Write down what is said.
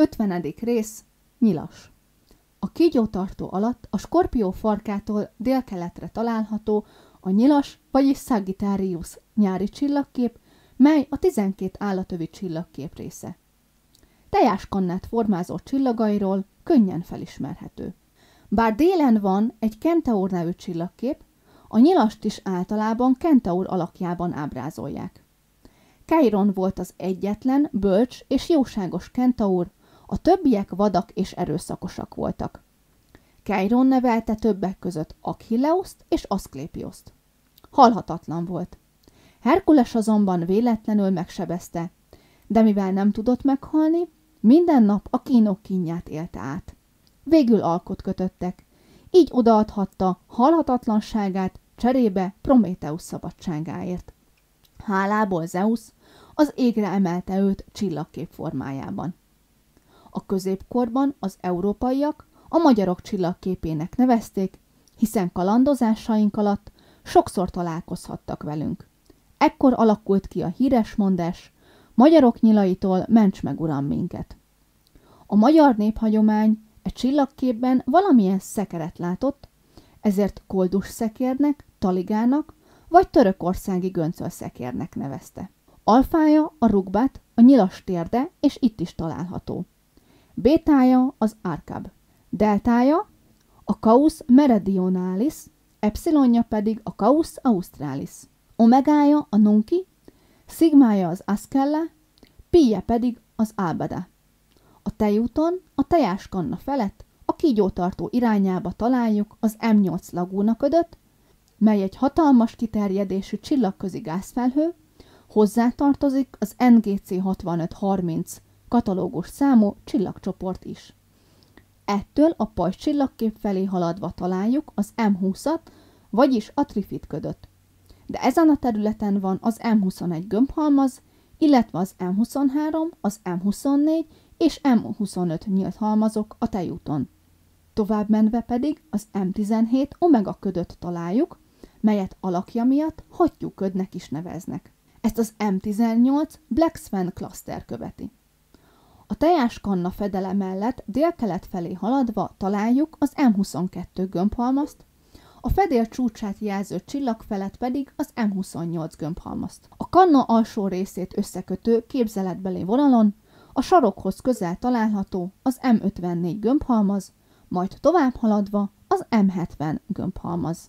50. rész Nyilas A kígyótartó alatt a Skorpió farkától délkeletre található a nyilas, vagyis Sagittarius nyári csillagkép, mely a 12 állatövi csillagkép része. Tejáskannát formázó csillagairól könnyen felismerhető. Bár délen van egy Kentaur nevű csillagkép, a nyilast is általában Kentaur alakjában ábrázolják. Keiron volt az egyetlen, bölcs és jóságos kentaur, a többiek vadak és erőszakosak voltak. Keiron nevelte többek között Achilleuszt és Aszklépioszt. Halhatatlan volt. Herkules azonban véletlenül megsebezte, de mivel nem tudott meghalni, minden nap a kínok kínját élte át. Végül alkot kötöttek, így odaadhatta halhatatlanságát cserébe Prométeusz szabadságáért. Hálából Zeus az égre emelte őt csillagkép formájában. A középkorban az európaiak a magyarok csillagképének nevezték, hiszen kalandozásaink alatt sokszor találkozhattak velünk. Ekkor alakult ki a híres mondás, magyarok nyilaitól ments meg uram minket. A magyar néphagyomány egy csillagképben valamilyen szekeret látott, ezért koldus szekérnek, taligának vagy törökországi göncölszekérnek nevezte. Alfája a rugbát, a nyilas térde, és itt is található. Bétája az arkab. Deltája a Caus meridionalis, epsilonja pedig a Caus australis. Omegája a nunki, szigmája az askella, pije pedig az albada. A tejúton, a tejáskanna felett, a kígyótartó irányába találjuk az M8 lagúna ködöt, mely egy hatalmas kiterjedésű csillagközi gázfelhő, hozzátartozik az NGC 6530 katalógus számú csillagcsoport is. Ettől a pajzs csillagkép felé haladva találjuk az M20-at, vagyis a Trifid ködöt. De ezen a területen van az M21 gömbhalmaz, illetve az M23, az M24 és M25 nyílt halmazok a tejúton. Tovább menve pedig az M17 omega ködöt találjuk, melyet alakja miatt ködnek is neveznek. Ezt az M18 Black Swan Cluster követi. A tejáskanna fedele mellett délkelet felé haladva találjuk az M22 gömbhalmazt, a fedél csúcsát jelző csillag felett pedig az M28 gömbhalmazt. A kanna alsó részét összekötő képzeletbeli vonalon a sarokhoz közel található az M54 gömbhalmaz, majd tovább haladva az M70 gömbhalmaz.